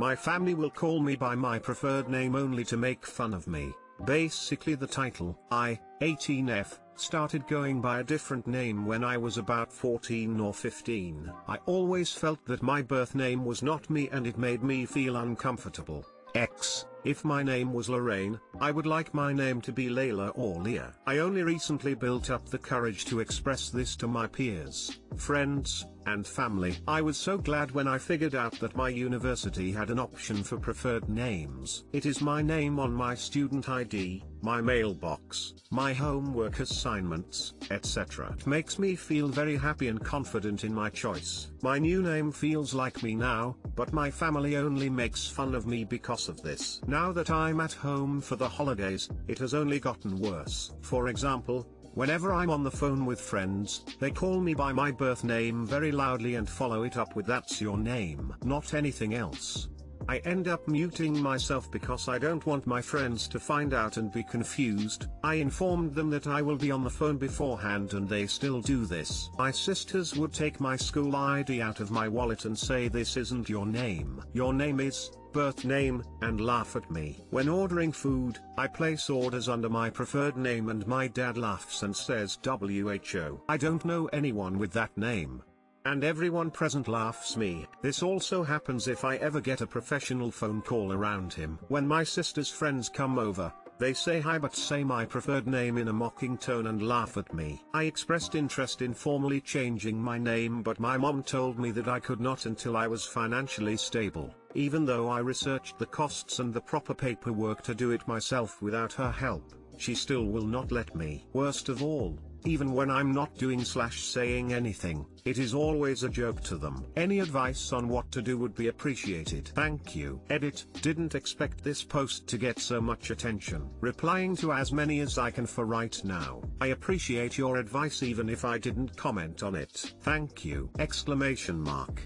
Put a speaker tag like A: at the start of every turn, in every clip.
A: My family will call me by my preferred name only to make fun of me. Basically the title, I, 18F, started going by a different name when I was about 14 or 15. I always felt that my birth name was not me and it made me feel uncomfortable. X. If my name was Lorraine, I would like my name to be Layla or Leah. I only recently built up the courage to express this to my peers, friends, and family. I was so glad when I figured out that my university had an option for preferred names. It is my name on my student ID, my mailbox, my homework assignments, etc. It makes me feel very happy and confident in my choice. My new name feels like me now, but my family only makes fun of me because of this. Now that I'm at home for the holidays, it has only gotten worse. For example, Whenever I'm on the phone with friends, they call me by my birth name very loudly and follow it up with that's your name, not anything else. I end up muting myself because I don't want my friends to find out and be confused. I informed them that I will be on the phone beforehand and they still do this. My sisters would take my school ID out of my wallet and say this isn't your name. Your name is, birth name, and laugh at me. When ordering food, I place orders under my preferred name and my dad laughs and says WHO. I don't know anyone with that name. And everyone present laughs me. This also happens if I ever get a professional phone call around him. When my sister's friends come over, they say hi but say my preferred name in a mocking tone and laugh at me. I expressed interest in formally changing my name but my mom told me that I could not until I was financially stable, even though I researched the costs and the proper paperwork to do it myself without her help, she still will not let me. Worst of all, even when I'm not doing slash saying anything, it is always a joke to them. Any advice on what to do would be appreciated. Thank you. Edit, didn't expect this post to get so much attention. Replying to as many as I can for right now. I appreciate your advice even if I didn't comment on it. Thank you. Exclamation mark.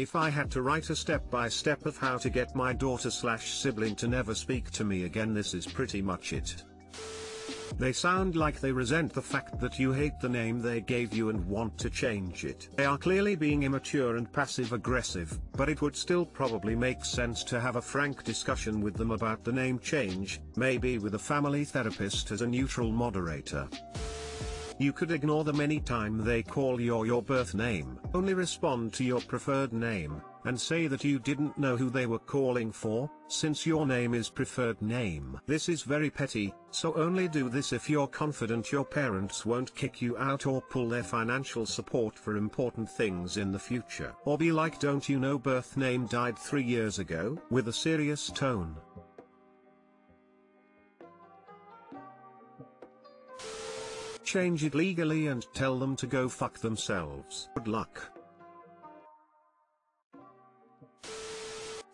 A: If I had to write a step-by-step of how to get my daughter slash sibling to never speak to me again this is pretty much it. They sound like they resent the fact that you hate the name they gave you and want to change it. They are clearly being immature and passive aggressive, but it would still probably make sense to have a frank discussion with them about the name change, maybe with a family therapist as a neutral moderator. You could ignore them anytime they call your your birth name. Only respond to your preferred name, and say that you didn't know who they were calling for, since your name is preferred name. This is very petty, so only do this if you're confident your parents won't kick you out or pull their financial support for important things in the future. Or be like don't you know birth name died three years ago, with a serious tone. Change it legally and tell them to go fuck themselves. Good luck.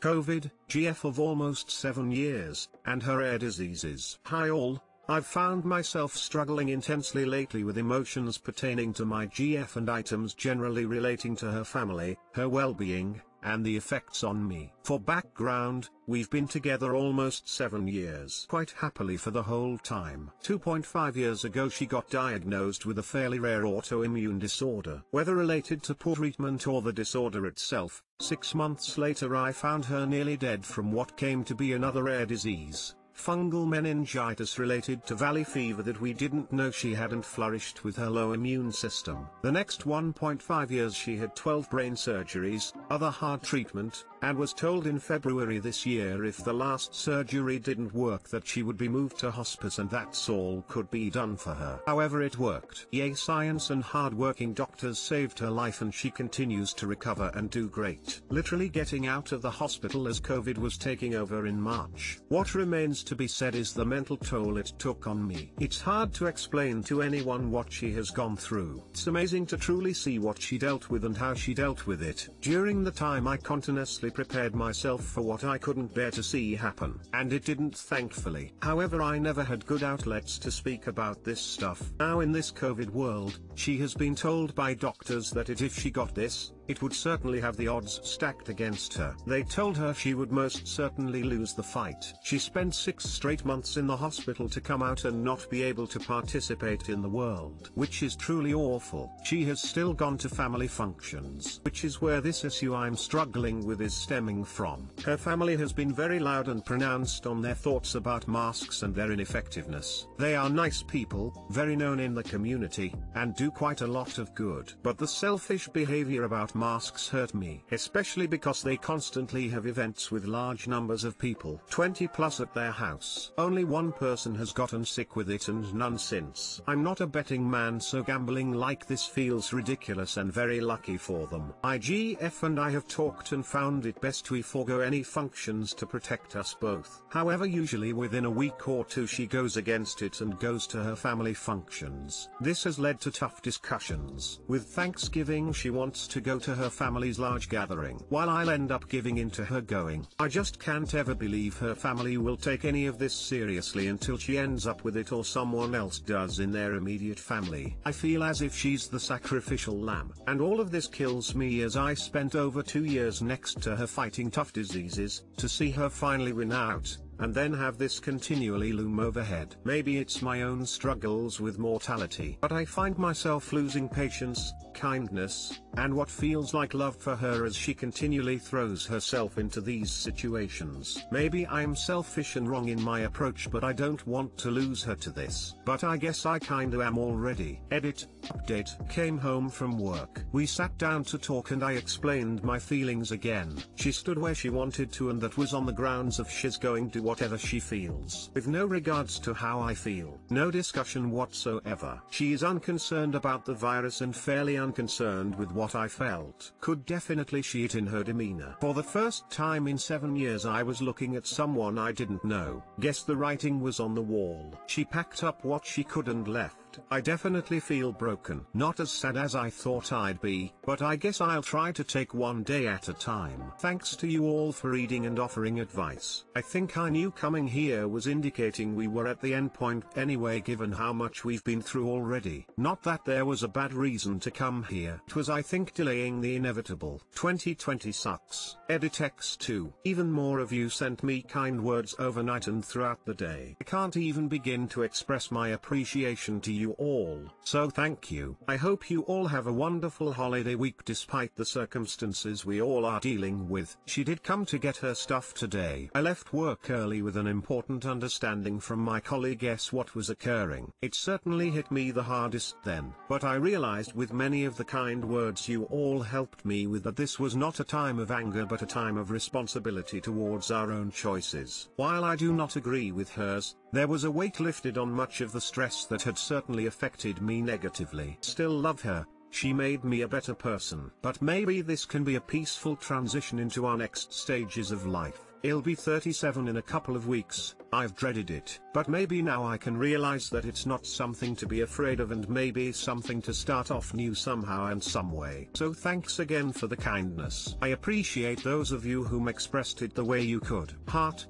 A: COVID, GF of almost 7 years, and her rare diseases. Hi all, I've found myself struggling intensely lately with emotions pertaining to my GF and items generally relating to her family, her well-being, and the effects on me. For background, we've been together almost 7 years. Quite happily for the whole time. 2.5 years ago she got diagnosed with a fairly rare autoimmune disorder. Whether related to poor treatment or the disorder itself, 6 months later I found her nearly dead from what came to be another rare disease fungal meningitis related to valley fever that we didn't know she hadn't flourished with her low immune system. The next 1.5 years she had 12 brain surgeries, other hard treatment, and was told in February this year if the last surgery didn't work that she would be moved to hospice and that's all could be done for her. However it worked. Yay science and hard-working doctors saved her life and she continues to recover and do great. Literally getting out of the hospital as COVID was taking over in March. What remains to be said is the mental toll it took on me. It's hard to explain to anyone what she has gone through. It's amazing to truly see what she dealt with and how she dealt with it. During the time I continuously prepared myself for what I couldn't bear to see happen. And it didn't thankfully. However I never had good outlets to speak about this stuff. Now in this COVID world, she has been told by doctors that it if she got this, it would certainly have the odds stacked against her. They told her she would most certainly lose the fight. She spent six straight months in the hospital to come out and not be able to participate in the world. Which is truly awful. She has still gone to family functions. Which is where this issue I'm struggling with is stemming from. Her family has been very loud and pronounced on their thoughts about masks and their ineffectiveness. They are nice people, very known in the community, and do quite a lot of good. But the selfish behavior about masks hurt me. Especially because they constantly have events with large numbers of people. 20 plus at their house. Only one person has gotten sick with it and none since. I'm not a betting man so gambling like this feels ridiculous and very lucky for them. IGF and I have talked and found it best we forego any functions to protect us both. However usually within a week or two she goes against it and goes to her family functions. This has led to tough discussions. With Thanksgiving she wants to go to her family's large gathering. While I'll end up giving in to her going. I just can't ever believe her family will take any of this seriously until she ends up with it or someone else does in their immediate family. I feel as if she's the sacrificial lamb. And all of this kills me as I spent over two years next to her fighting tough diseases, to see her finally win out and then have this continually loom overhead. Maybe it's my own struggles with mortality. But I find myself losing patience, kindness, and what feels like love for her as she continually throws herself into these situations. Maybe I'm selfish and wrong in my approach but I don't want to lose her to this. But I guess I kinda am already. Edit, update, came home from work. We sat down to talk and I explained my feelings again. She stood where she wanted to and that was on the grounds of she's going to whatever she feels. With no regards to how I feel. No discussion whatsoever. She is unconcerned about the virus and fairly unconcerned with what I felt. Could definitely see it in her demeanor. For the first time in seven years I was looking at someone I didn't know. Guess the writing was on the wall. She packed up what she could and left. I definitely feel broken. Not as sad as I thought I'd be, but I guess I'll try to take one day at a time. Thanks to you all for reading and offering advice. I think I knew coming here was indicating we were at the end point anyway given how much we've been through already. Not that there was a bad reason to come here. It was I think delaying the inevitable. 2020 sucks. Edit X2. Even more of you sent me kind words overnight and throughout the day. I can't even begin to express my appreciation to you all. So thank you. I hope you all have a wonderful holiday week despite the circumstances we all are dealing with. She did come to get her stuff today. I left work early with an important understanding from my colleague guess what was occurring. It certainly hit me the hardest then. But I realized with many of the kind words you all helped me with that this was not a time of anger but a time of responsibility towards our own choices. While I do not agree with hers, there was a weight lifted on much of the stress that had certainly affected me negatively. Still love her, she made me a better person. But maybe this can be a peaceful transition into our next stages of life. I'll be 37 in a couple of weeks, I've dreaded it. But maybe now I can realize that it's not something to be afraid of and maybe something to start off new somehow and some way. So thanks again for the kindness. I appreciate those of you whom expressed it the way you could. Heart,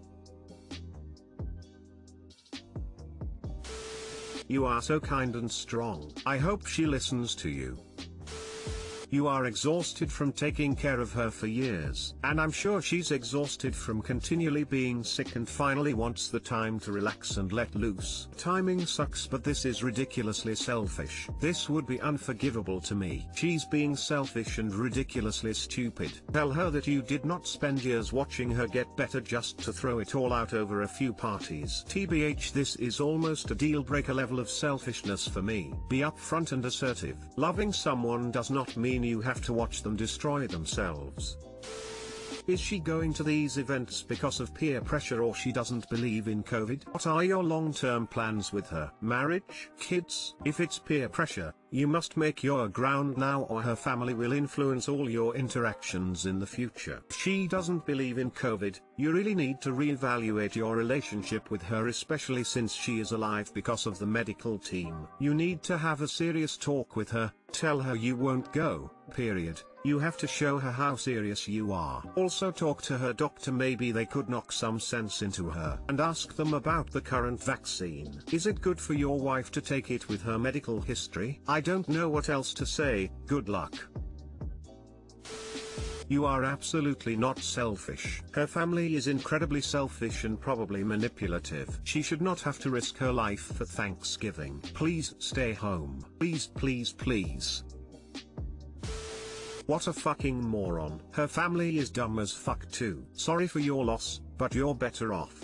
A: You are so kind and strong. I hope she listens to you. You are exhausted from taking care of her for years. And I'm sure she's exhausted from continually being sick and finally wants the time to relax and let loose. Timing sucks but this is ridiculously selfish. This would be unforgivable to me. She's being selfish and ridiculously stupid. Tell her that you did not spend years watching her get better just to throw it all out over a few parties. TBH this is almost a deal breaker level of selfishness for me. Be upfront and assertive. Loving someone does not mean you have to watch them destroy themselves. Is she going to these events because of peer pressure or she doesn't believe in COVID? What are your long-term plans with her? Marriage? Kids? If it's peer pressure, you must make your ground now or her family will influence all your interactions in the future. She doesn't believe in COVID, you really need to reevaluate your relationship with her especially since she is alive because of the medical team. You need to have a serious talk with her, tell her you won't go, period. You have to show her how serious you are. Also talk to her doctor maybe they could knock some sense into her and ask them about the current vaccine. Is it good for your wife to take it with her medical history? Don't know what else to say, good luck. You are absolutely not selfish. Her family is incredibly selfish and probably manipulative. She should not have to risk her life for Thanksgiving. Please stay home. Please please please. What a fucking moron. Her family is dumb as fuck too. Sorry for your loss, but you're better off.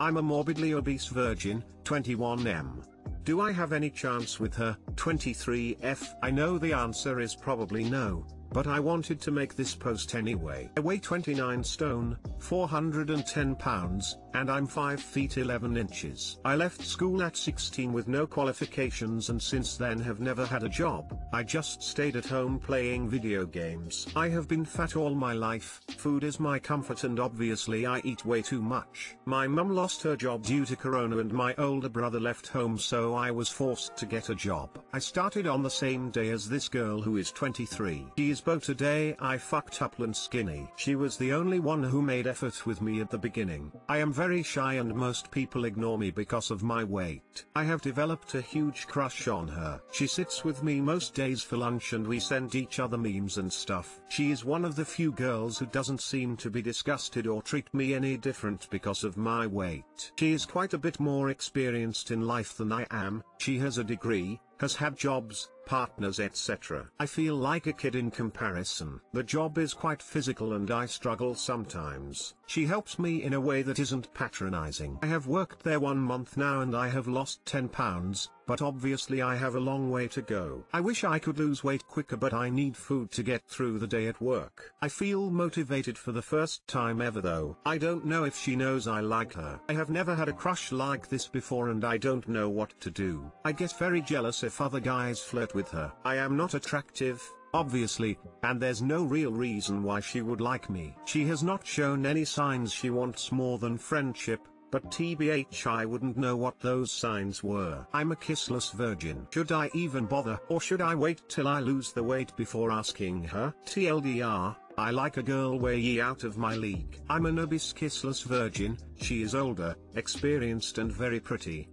A: I'm a morbidly obese virgin, 21M. Do I have any chance with her, 23F? I know the answer is probably no, but I wanted to make this post anyway. I weigh 29 stone, 410 pounds, and I'm 5 feet 11 inches. I left school at 16 with no qualifications and since then have never had a job. I just stayed at home playing video games. I have been fat all my life, food is my comfort and obviously I eat way too much. My mum lost her job due to corona and my older brother left home so I was forced to get a job. I started on the same day as this girl who is 23. She is both today I fucked up and skinny. She was the only one who made effort with me at the beginning. I am very shy and most people ignore me because of my weight. I have developed a huge crush on her. She sits with me most days for lunch and we send each other memes and stuff. She is one of the few girls who doesn't seem to be disgusted or treat me any different because of my weight. She is quite a bit more experienced in life than I am, she has a degree, has had jobs, partners etc. I feel like a kid in comparison. The job is quite physical and I struggle sometimes. She helps me in a way that isn't patronizing. I have worked there one month now and I have lost 10 pounds, but obviously I have a long way to go. I wish I could lose weight quicker but I need food to get through the day at work. I feel motivated for the first time ever though. I don't know if she knows I like her. I have never had a crush like this before and I don't know what to do. I get very jealous if other guys flirt with her. I am not attractive, obviously, and there's no real reason why she would like me. She has not shown any signs she wants more than friendship, but TBH I wouldn't know what those signs were. I'm a kissless virgin. Should I even bother? Or should I wait till I lose the weight before asking her? TLDR, I like a girl way out of my league. I'm an obese kissless virgin, she is older, experienced and very pretty.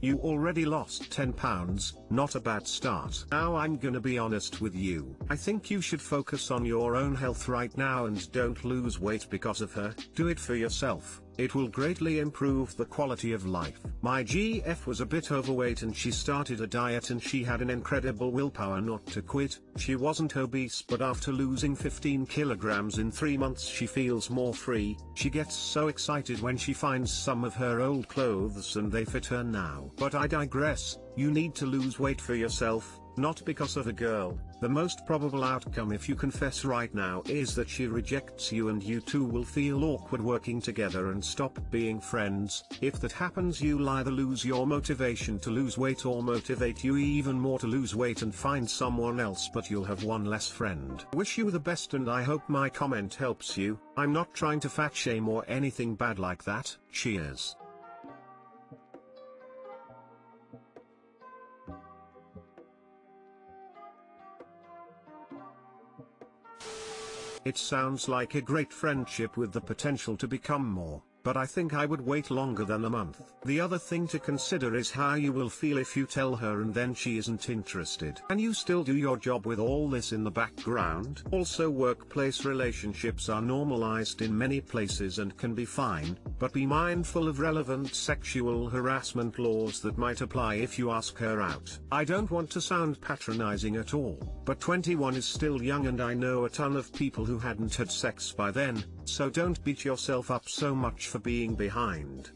A: You already lost 10 pounds, not a bad start. Now I'm gonna be honest with you. I think you should focus on your own health right now and don't lose weight because of her. Do it for yourself. It will greatly improve the quality of life. My GF was a bit overweight and she started a diet and she had an incredible willpower not to quit. She wasn't obese but after losing 15 kilograms in 3 months she feels more free. She gets so excited when she finds some of her old clothes and they fit her now. But I digress, you need to lose weight for yourself, not because of a girl. The most probable outcome if you confess right now is that she rejects you and you two will feel awkward working together and stop being friends. If that happens you'll either lose your motivation to lose weight or motivate you even more to lose weight and find someone else but you'll have one less friend. Wish you the best and I hope my comment helps you, I'm not trying to fat shame or anything bad like that, cheers. It sounds like a great friendship with the potential to become more but I think I would wait longer than a month. The other thing to consider is how you will feel if you tell her and then she isn't interested. Can you still do your job with all this in the background? Also workplace relationships are normalized in many places and can be fine, but be mindful of relevant sexual harassment laws that might apply if you ask her out. I don't want to sound patronizing at all, but 21 is still young and I know a ton of people who hadn't had sex by then, so don't beat yourself up so much for being behind.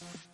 A: We'll